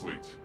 complete.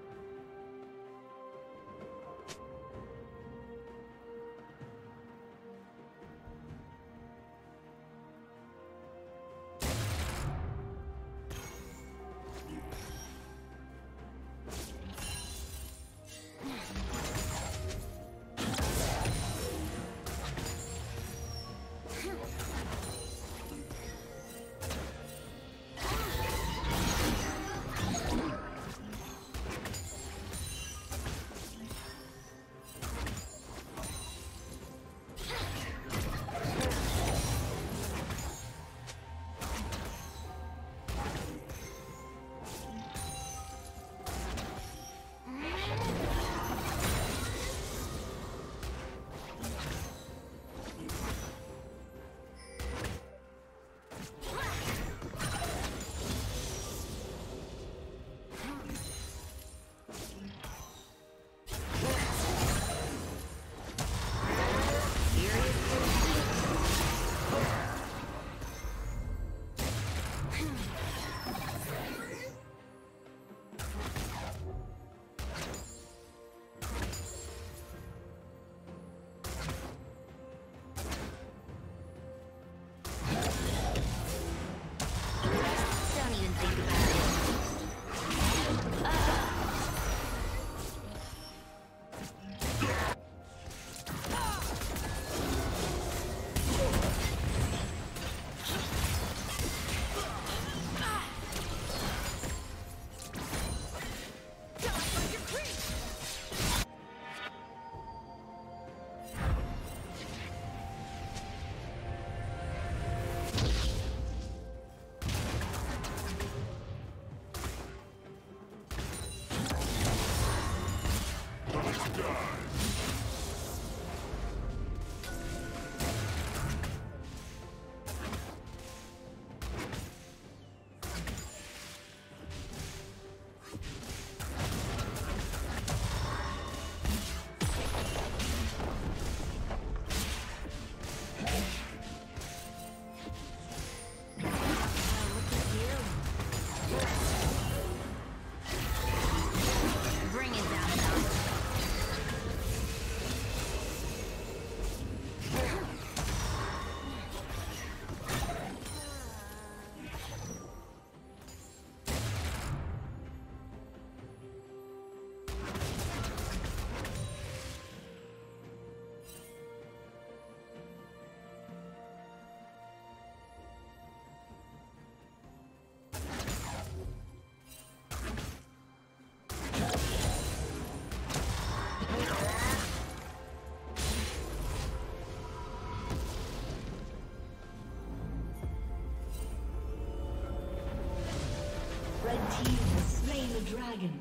Dragon.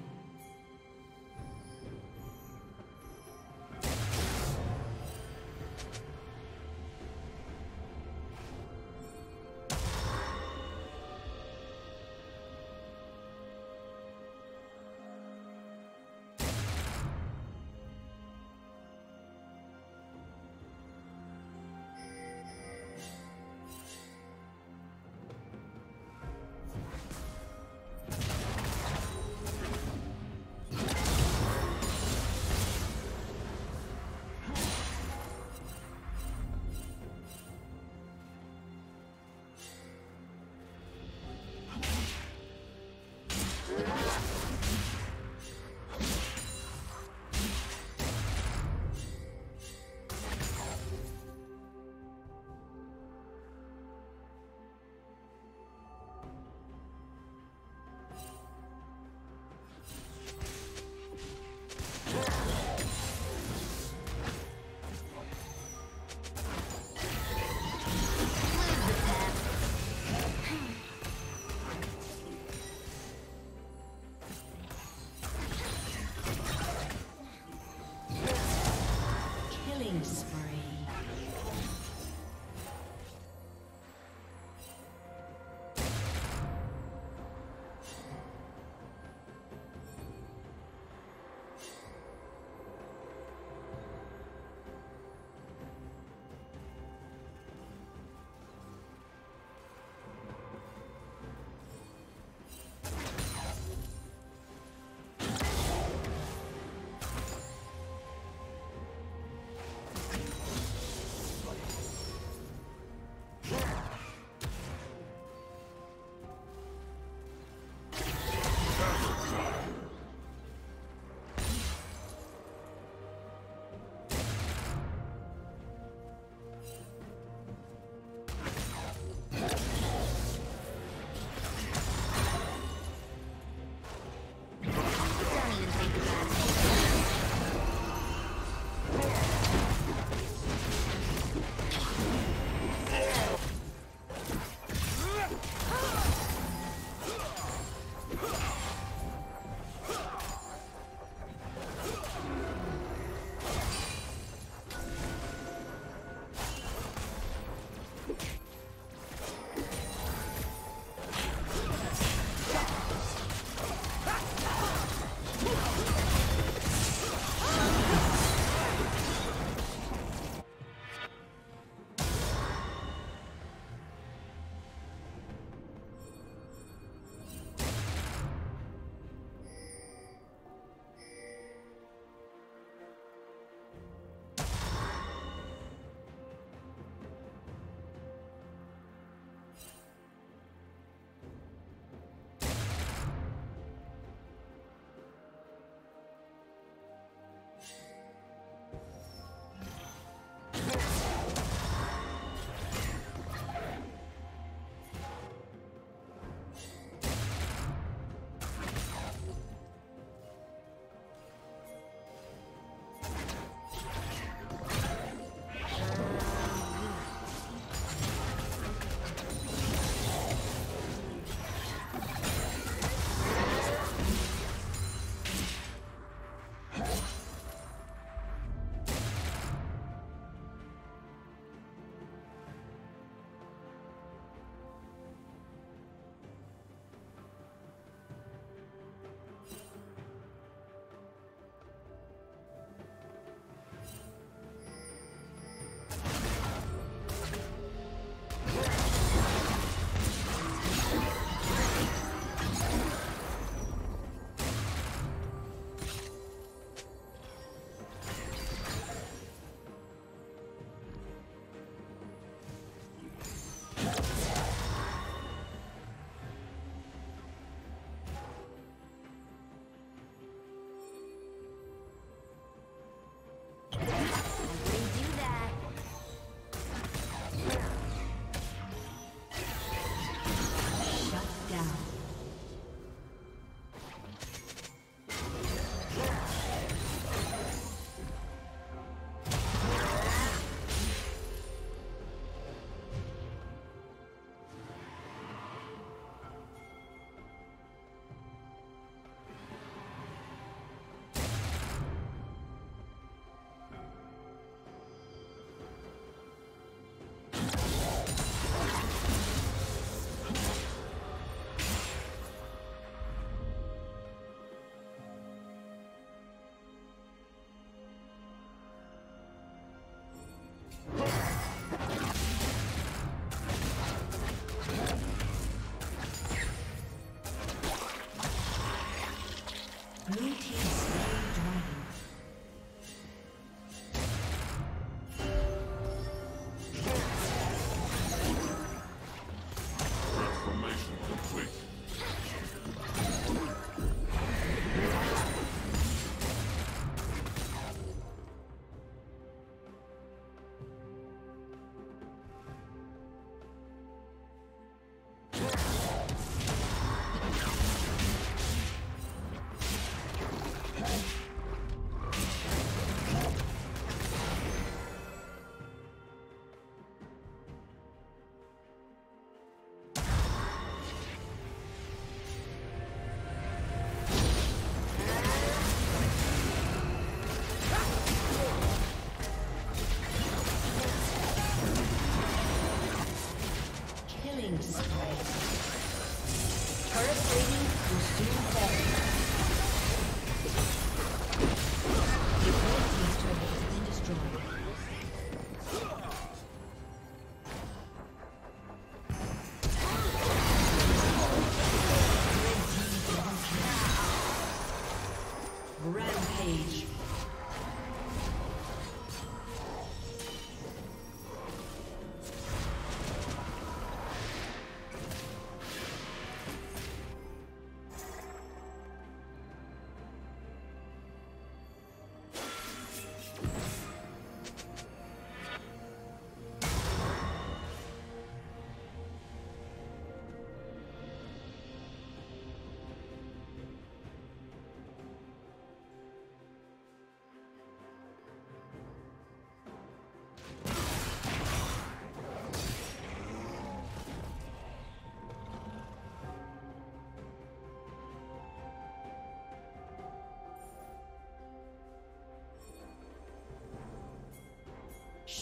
team's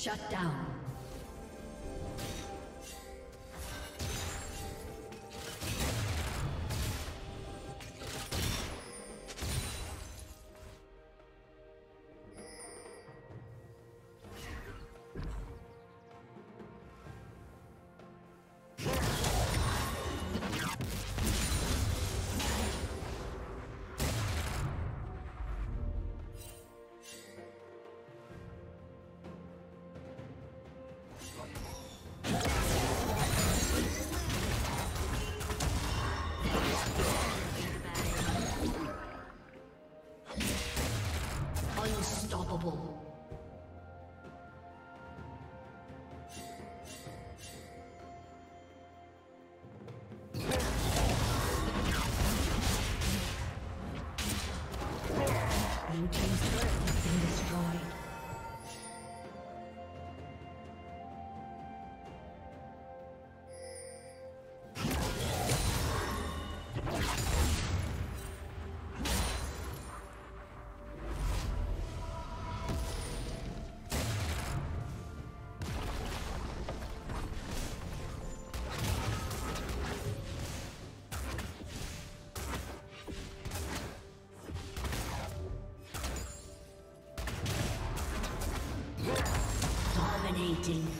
Shut down. Dominating.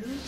Blue